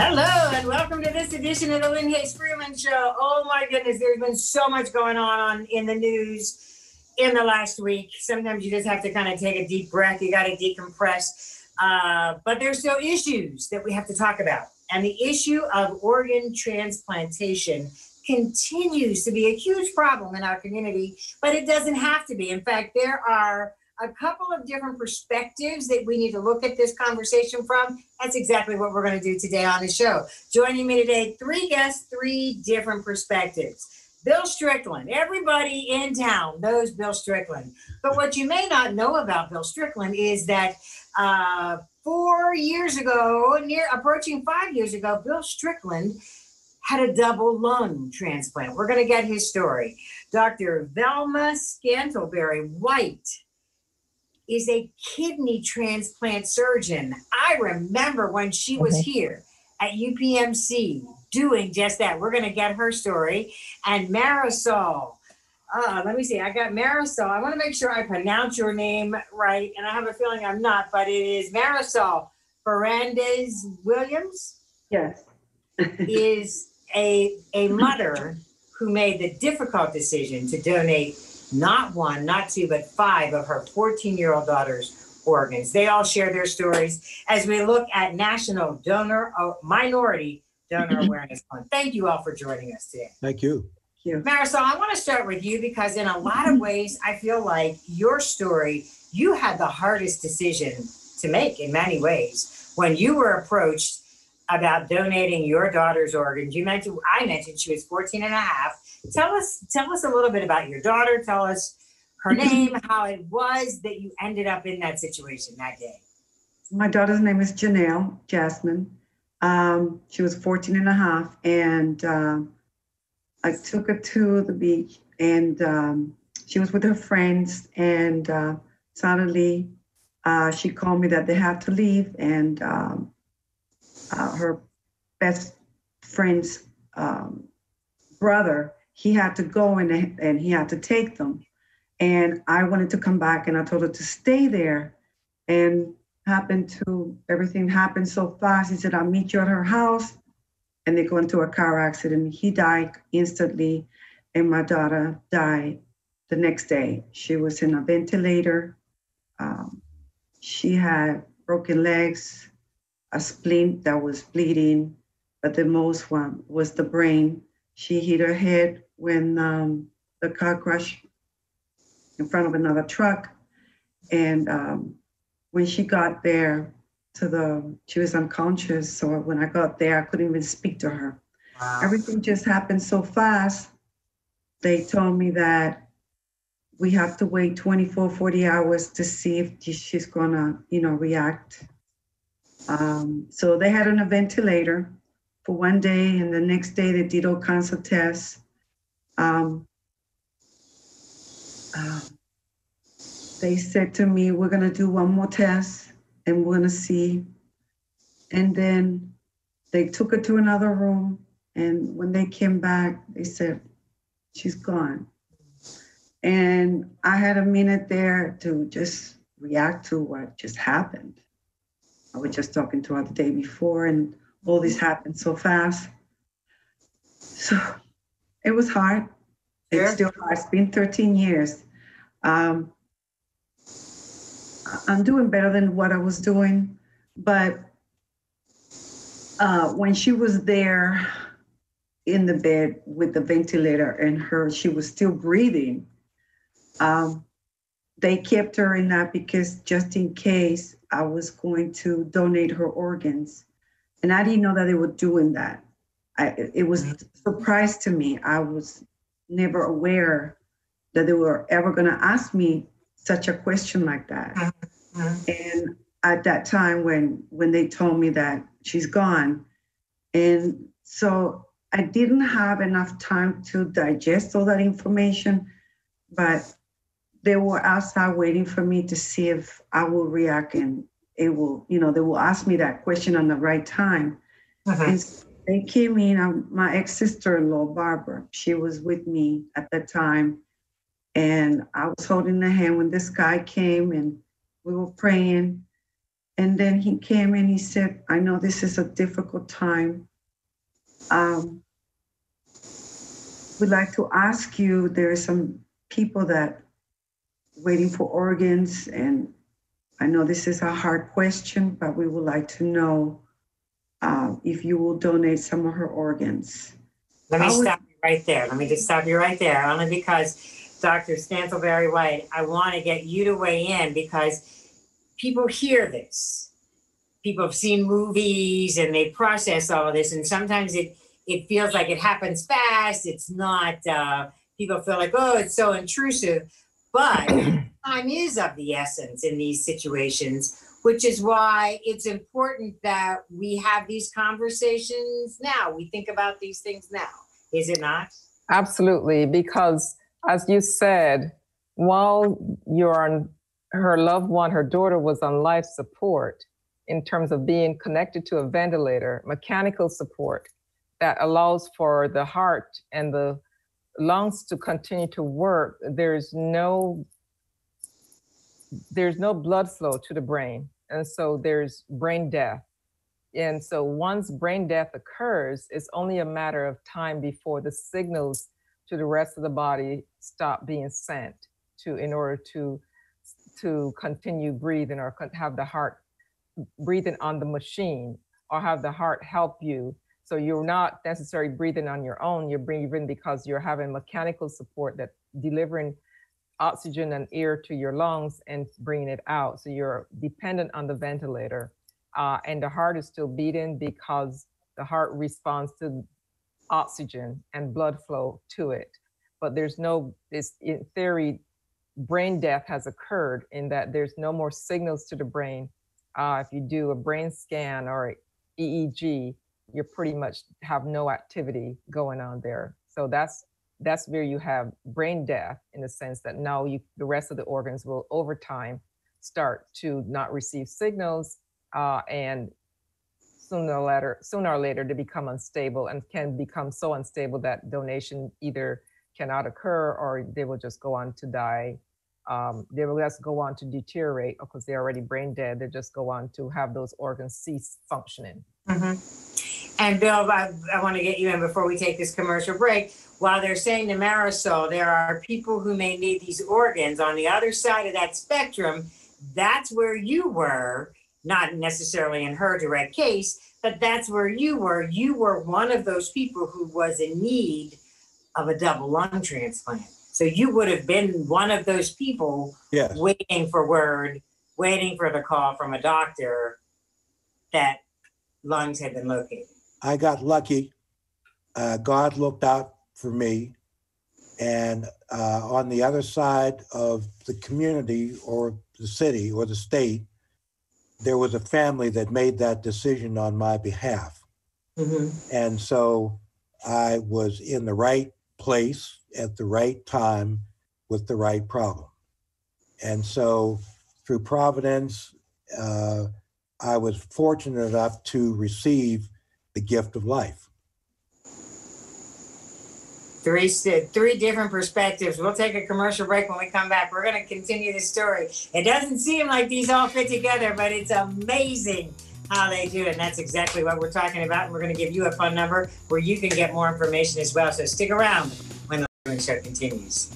Hello, and welcome to this edition of the Lynne Hayes Freeland Show. Oh my goodness, there's been so much going on in the news in the last week. Sometimes you just have to kind of take a deep breath. You got to decompress. Uh, but there's still issues that we have to talk about. And the issue of organ transplantation continues to be a huge problem in our community, but it doesn't have to be. In fact, there are a couple of different perspectives that we need to look at this conversation from. That's exactly what we're going to do today on the show. Joining me today, three guests, three different perspectives. Bill Strickland. Everybody in town knows Bill Strickland. But what you may not know about Bill Strickland is that uh, four years ago, near approaching five years ago, Bill Strickland had a double lung transplant. We're going to get his story. Dr. Velma Scantlebury White is a kidney transplant surgeon. I remember when she was Okay. here at UPMC doing just that. We're going to get her story. And Marisol, uh, let me see. I got Marisol. I want to make sure I pronounce your name right. And I have a feeling I'm not, but it is Marisol Ferrandez Williams Yes. is a, a mother who made the difficult decision to donate not one, not two, but five of her 14 year old daughter's organs. They all share their stories as we look at National Donor uh, Minority Donor Awareness Month. Thank you all for joining us today. Thank you. Thank You. Marisol, I want to start with you because, in a lot of ways, I feel like your story, you had the hardest decision to make in many ways. When you were approached about donating your daughter's organs, you mentioned, I mentioned she was 14 and a half. Tell us, tell us a little bit about your daughter. Tell us her name, how it was that you ended up in that situation that day. My daughter's name is Janelle Jasmine. Um, she was 14 and a half, and um, I took her to the beach, and um, she was with her friends. And uh, suddenly, uh, she called me that they had to leave, and um, uh, her best friend's um, brother, he had to go and, and he had to take them. And I wanted to come back, and I told her to stay there. And happened to everything happened so fast. He said, I'll meet you at her house. And they go into a car accident. He died instantly, and my daughter died the next day. She was in a ventilator. Um, she had broken legs, a splint that was bleeding, but the most one was the brain. She hit her head when um, the car crashed in front of another truck. And um, when she got there to the, she was unconscious. So when I got there, I couldn't even speak to her. Wow. Everything just happened so fast. They told me that we have to wait 24, 40 hours to see if she's gonna, you know, react. Um, so they had her on a ventilator for one day, and the next day they did all kinds of tests. Um, uh, they said to me, we're gonna do one more test and we're gonna see. And then they took her to another room and when they came back, they said, she's gone. And I had a minute there to just react to what just happened. I was just talking to her the day before and all this happened so fast. So it was hard. Sure. It's still hard. It's been 13 years. Um, I'm doing better than what I was doing, but uh, when she was there in the bed with the ventilator and her, she was still breathing. Um, they kept her in that because just in case I was going to donate her organs, and I didn't know that they were doing that. I, it was a surprise to me. I was never aware that they were ever going to ask me such a question like that. Mhm. And at that time, when when they told me that she's gone, and so I didn't have enough time to digest all that information, but they were outside waiting for me to see if I will react and it will, you know, they will ask me that question on the right time. Mhm. And s- they came in, um, my ex sister in law, Barbara, she was with me at that time. And I was holding the hand when this guy came and we were praying. And then he came and he said, I know this is a difficult time. Um, we'd like to ask you, there are some people that waiting for organs and I know this is a hard question, but we would like to know uh, if you will donate some of her organs. Let me stop you right there. Let me just stop you right there, only because Dr. Stansel White, I want to get you to weigh in because people hear this. People have seen movies and they process all of this, and sometimes it it feels like it happens fast. It's not. Uh, people feel like, oh, it's so intrusive, but time is of the essence in these situations which is why it's important that we have these conversations now. We think about these things now, is it not? Absolutely, because as you said, while you're on her loved one, her daughter was on life support in terms of being connected to a ventilator, mechanical support that allows for the heart and the lungs to continue to work. There's no there's no blood flow to the brain. And so there's brain death. And so once brain death occurs, it's only a matter of time before the signals to the rest of the body stop being sent to in order to to continue breathing or have the heart breathing on the machine or have the heart help you so you're not necessarily breathing on your own you're breathing because you're having mechanical support that delivering oxygen and air to your lungs and bringing it out. So you're dependent on the ventilator. Uh, and the heart is still beating because the heart responds to oxygen and blood flow to it. But there's no, this in theory, brain death has occurred in that there's no more signals to the brain. Uh, if you do a brain scan or EEG, you pretty much have no activity going on there. So that's that's where you have brain death in the sense that now you the rest of the organs will over time start to not receive signals uh, and sooner or later sooner or later to become unstable and can become so unstable that donation either cannot occur or they will just go on to die. Um, they will just go on to deteriorate because they're already brain dead. They just go on to have those organs cease functioning And Bill, I, I want to get you in before we take this commercial break. While they're saying to Marisol, there are people who may need these organs on the other side of that spectrum. That's where you were, not necessarily in her direct case, but that's where you were. You were one of those people who was in need of a double lung transplant. So you would have been one of those people Yes, waiting for word, waiting for the call from a doctor that lungs had been located. I got lucky. Uh, God looked out for me. And uh, on the other side of the community or the city or the state, there was a family that made that decision on my behalf. Mhm. And so I was in the right place at the right time with the right problem. And so through Providence, uh, I was fortunate enough to receive the gift of life. Three, three different perspectives. We'll take a commercial break when we come back. We're going to continue the story. It doesn't seem like these all fit together, but it's amazing how they do. And that's exactly what we're talking about. And we're going to give you a phone number where you can get more information as well. So stick around when the show continues.